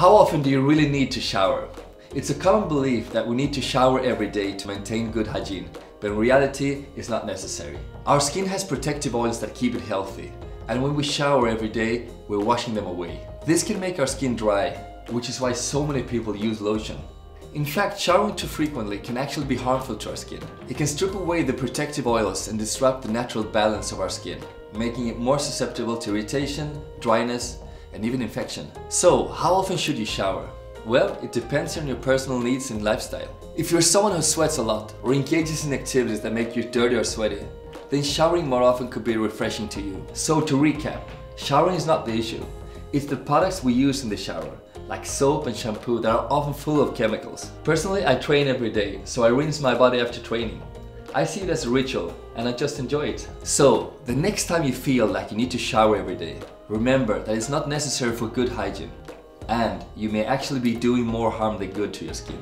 How often do you really need to shower? It's a common belief that we need to shower every day to maintain good hygiene, but in reality, it's not necessary. Our skin has protective oils that keep it healthy, and when we shower every day, we're washing them away. This can make our skin dry, which is why so many people use lotion. In fact, showering too frequently can actually be harmful to our skin. It can strip away the protective oils and disrupt the natural balance of our skin, making it more susceptible to irritation, dryness, and even infection. So, how often should you shower? Well, it depends on your personal needs and lifestyle. If you're someone who sweats a lot or engages in activities that make you dirty or sweaty, then showering more often could be refreshing to you. So to recap, showering is not the issue. It's the products we use in the shower, like soap and shampoo that are often full of chemicals. Personally, I train every day, so I rinse my body after training. I see it as a ritual and I just enjoy it. So, the next time you feel like you need to shower every day, remember that it's not necessary for good hygiene and you may actually be doing more harm than good to your skin.